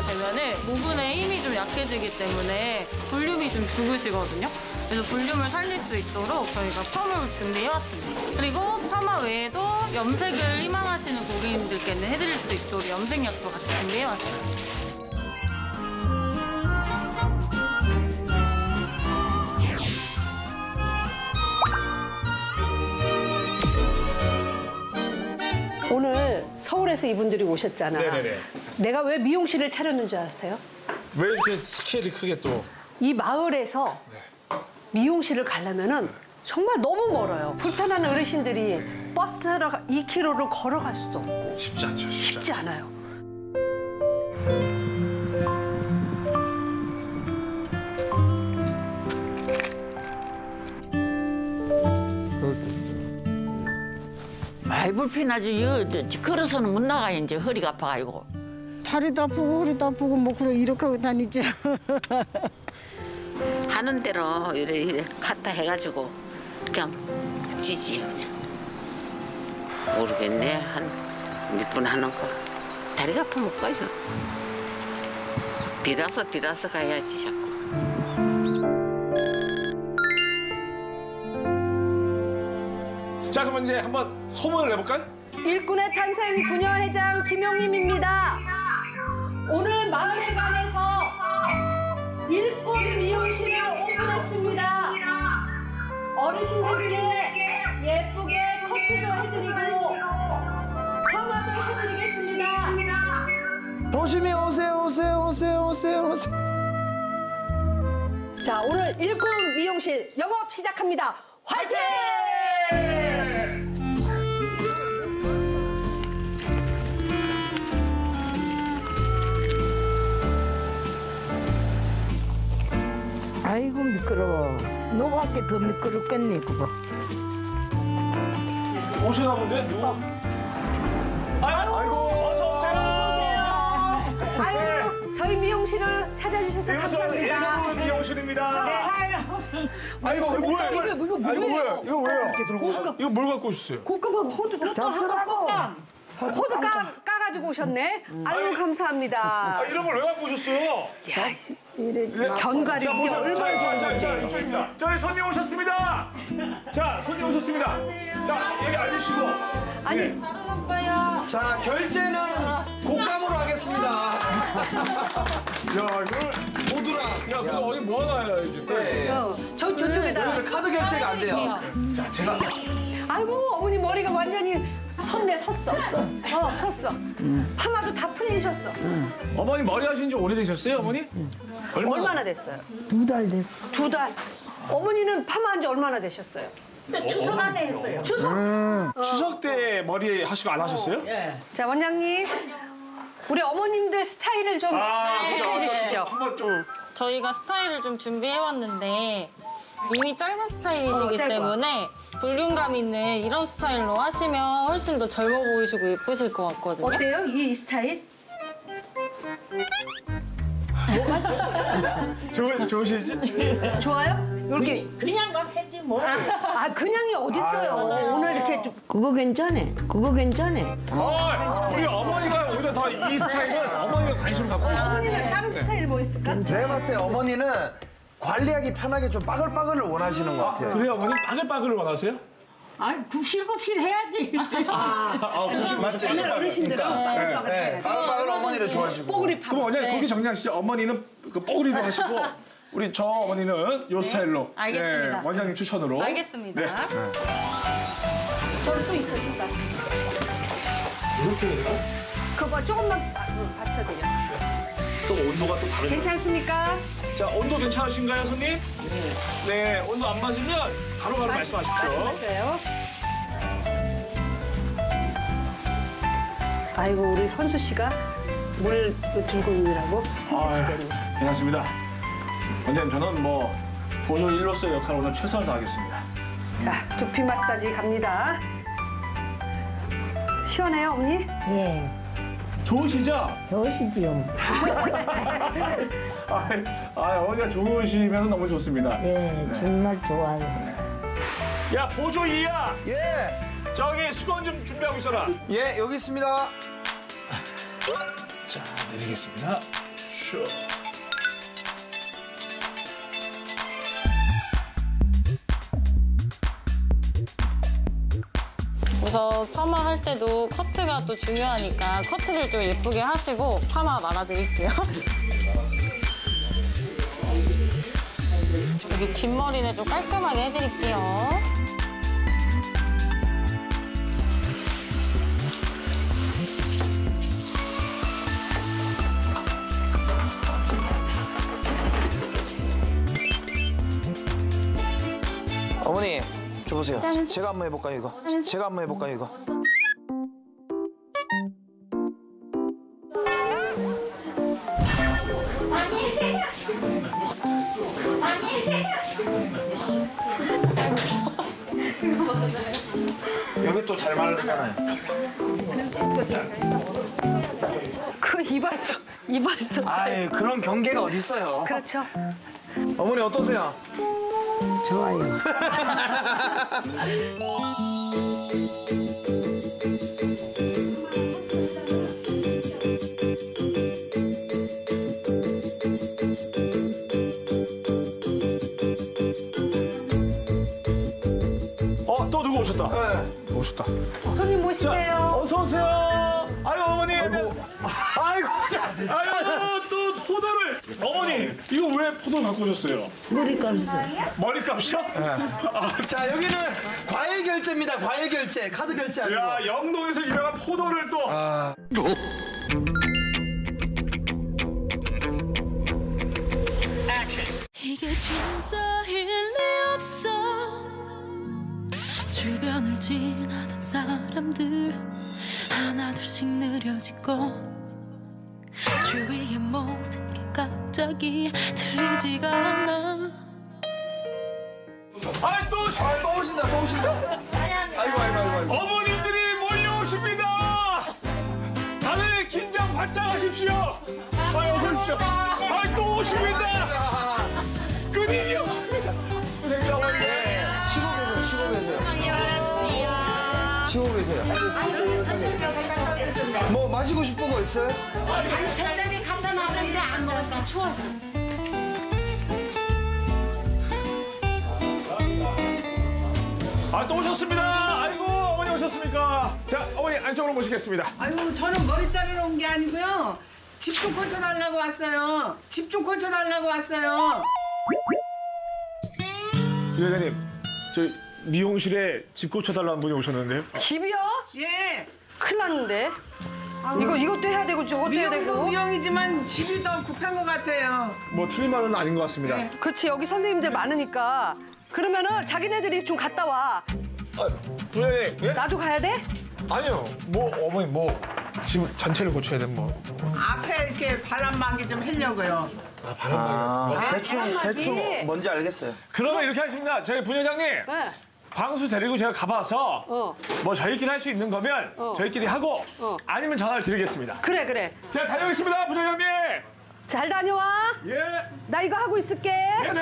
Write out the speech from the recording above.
정도가 되면은 모근의 힘이 좀 약해지기 때문에 볼륨이 좀 죽으시거든요. 그래서 볼륨을 살릴 수 있도록 저희가 펌을 준비해왔습니다. 그리고 파마 외에도 염색을 희망하시는 고객님들께는 해드릴 수 있도록 염색약도 같이 준비해왔어요. 오늘 서울에서 이분들이 오셨잖아. 네네네. 내가 왜 미용실을 차렸는 줄 아세요? 왜 이렇게 스케일이 크게 또? 이 마을에서 미용실을 가려면은 정말 너무 멀어요. 불편한 어르신들이 버스 타러 2km를 걸어갈 수도 없고 쉽지 않죠, 쉽지 쉽지 않아요. 많이 불편하지. 걸어서는 못 나가 이제 허리가 아파가지고. 다리도 아프고 허리도 아프고 뭐 그래 이렇게 하고 다니죠. 하는 대로 이래, 이래 갖다 해가지고 그냥 지지 그냥 모르겠네 한 몇 분 하는 거 다리가 아프면 못 가요 뒤라서 뒤라서 가야지 자꾸 자, 그럼 이제 한번 소문을 내볼까요? 일꾼의 탄생 부녀회장 김용림입니다. 오늘 마을회관에서 일꾼 미용실을 오픈했습니다. 어르신들께 예쁘게 커트도 해드리고 파마도 해드리겠습니다. 조심히 오세요, 오세요, 오세요, 오세요, 오세요. 자, 오늘 일꾼 미용실 영업 시작합니다. 화이팅! 아이고 미끄러워. 너밖에 더 미끄럽겠니 그거. 오시나 본데? 누구? 아이고, 아이고, 어서 오세요. 아유, 저희 미용실을 찾아주셔서 이것은 감사합니다. 일본 미용실입니다. 네. 아이고, 이거 뭐예요? 이거, 이거 뭐예요? 아이고, 뭐예요? 이거 왜요? 이렇게 들고 이거 뭘 갖고 오셨어요? 고급하고 호두 잡수라고. 호두 까, 까가지고 오셨네. 아유 감사합니다. 아, 이런 걸 왜 갖고 오셨어요? 이래 견과류 자, 이게 보세요. 얼마나 자, 자, 자, 좋은지. 자, 이쪽입니다. 저희 손님 오셨습니다. 자, 손님 오셨습니다. 자, 여기 앉으시고. 아니 예. 자, 결제는 하겠습니다. 야, 이걸. 모두랑. 야, 그거 어디 모아놔요, 이제. 네. 어, 저 저쪽에다. 오늘 카드 결제가 안 돼요. 자, 제가. 아이고 어머니 머리가 완전히 섰네 섰어. 어 섰어. 파마도 다 풀리셨어. 어머니 머리 하신 지 오래되셨어요, 어머니? 얼마나 됐어요? 두 달 됐어. 두 달. 어머니는 파마한 지 얼마나 되셨어요? 추석 안에 했어요. 추석. 추석 때 머리 하시고 안 하셨어요? 자 원장님, 우리 어머님들 스타일을 좀 아, 소개해 주시죠. 한번 좀. 저희가 스타일을 좀 준비해 왔는데 이미 짧은 스타일이시기 어, 짧아. 때문에 볼륨감 있는 이런 스타일로 하시면 훨씬 더 젊어 보이시고 예쁘실 것 같거든요. 어때요 이 스타일? 좋, 좋으시지? 좋아요? 이렇게 그냥 막 했지 뭐. 아 그냥이 어딨어요? 오늘 이렇게 좀 그거 괜찮아. 그거 괜찮아. 아, 우리 어머니가 오히려 더 이 스타일은 어머니가 관심 갖고 계시는 어머니는 다른 스타일 뭐 있을까? 제가 봤을 때 어머니는 관리하기 편하게 좀 빠글빠글을 원하시는 것 같아요. 그래요, 어머니? 빠글빠글을 원하세요? 아니 굽실굽실 해야지. 아, 혹시 맞지? 옛날 어르신들은 빠글빠글 네, 해야지. 빠글빠글 어머니를 좋아하시고. 뽀글이 파. 그럼 원장님 그렇게 정리하시죠. 어머니는 그 뽀글이로 하시고 우리 저 어머니는 요 스타일로. 알겠습니다. 예, 원장님 추천으로. 알겠습니다. 네. 저는 또 있어 신발. 이렇게 해서 그거 조금만 아, 받쳐드려. 또 온도가 또 다르죠. 괜찮습니까? 자, 온도 괜찮으신가요, 손님? 네. 온도 안 맞으면 바로바로 말씀하십시오. 말씀하세요. 아이고 우리 선수 씨가 물 들고 있느라고 힘드시겠네. 괜찮습니다. 원장님, 저는 뭐 보조 일로서의 역할 오늘 최선을 다하겠습니다. 자 두피 마사지 갑니다. 시원해요 어머니? 예. 좋으시죠? 좋으시지요. 아, 아, 어머니가 좋으시면 너무 좋습니다. 예, 정말 좋아요. 야, 보조 이야 예, 저기 수건 좀 준비하고 있어라. 예, 여기 있습니다. 자, 내리겠습니다. 주 십시오. 우선 파마 할 때도 커트가 또 중요하니까 커트를 좀 예쁘게 하시고 파마 말아드릴게요. 여기 뒷머리는 좀 깔끔하게 해드릴게요. 어머니 줘보세요. 제가 한번 해볼까요 이거? 제가 한번 해볼까요 이거? 여기 또잘 마르잖아요. 그 이발소, 이발소. 아이 그런 경계가 어디 있어요? 그렇죠. 어머니 어떠세요? 좋아요. 어, 또 누구 오셨다. 네. 오셨다. 손님 모시세요. 어서 오세요. 아유 어머니. 아이고. 아이고. 아이고 또 어머니 이거 왜 포도 갖고 오셨어요? 머리감이 머리값이요? 자 여기는 과일 결제입니다. 과일 결제 카드 결제 아니고. 야 영동에서 유명한 포도를 또. 이게 진짜 일리 없어 주변을 지나던 사람들 하나둘씩 느려지고 주위의 모든 게 갑자기 들리지가 않아 아또 아, 또 오신다 또 오신다. 아이고 아이고 아이고. 어머님들이 몰려오십니다. 다들 긴장 바짝 하십시오. 아유 어서 오십시오. 아또 오십니다. 끊임이 없습니다. 고생입니다 어머니. 쉬고 계세요. 쉬고 계세요. 뭐 마시고 싶은 거 있어요? 저쪽에 갖다 놨는데 안 먹었어. 추웠어. 아 또 오셨습니다. 아이고 어머니 오셨습니까? 자 어머니 안쪽으로 모시겠습니다. 아유, 저는 머리 자르러 온 게 아니고요. 집 좀 고쳐달라고 왔어요. 집 좀 고쳐달라고 왔어요. 부회장님 저희 미용실에 집 고쳐달라는 분이 오셨는데요. 집이요? 예. 큰일 났는데. 이거, 이것도 해야 되고 저것도 해야 되고. 미용이지만 집이 더 급한 것 같아요. 뭐 틀린 말은 아닌 것 같습니다. 그렇지, 여기 선생님들 많으니까. 그러면은 자기네들이 좀 갔다 와. 아, 부회장님 예? 나도 가야 돼? 아니요 뭐 어머니 뭐집 전체를 고쳐야 돼 뭐. 앞에 이렇게 바람막이 좀 하려고요. 아, 대충 바람막이. 대충 뭔지 알겠어요. 그러면 이렇게 하십니다. 저희 부회장님 네. 광수 데리고 제가 가봐서 어. 뭐 저희끼리 할 수 있는 거면 어. 저희끼리 하고 어. 아니면 전화를 드리겠습니다. 그래, 그래. 자 다녀오겠습니다 부회장님. 잘 다녀와. 예. 나 이거 하고 있을게. 네네.